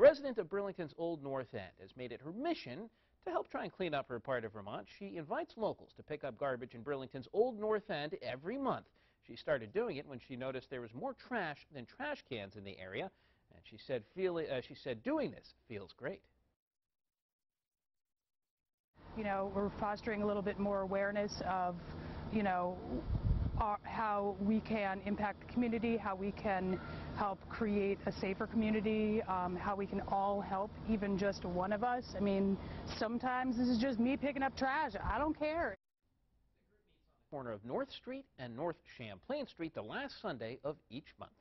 resident of Burlington's Old North End has made it her mission to help try and clean up her part of Vermont. She invites locals to pick up garbage in Burlington's Old North End every month. She started doing it when she noticed there was more trash than trash cans in the area, and she said, feel, uh, she said doing this feels great. You know, we're fostering a little bit more awareness of, you know, our, how we can impact the community, how we can help create a safer community, um, how we can all help, even just one of us. I mean, sometimes this is just me picking up trash. I don't care. Corner of North Street and North Champlain Street the last Sunday of each month.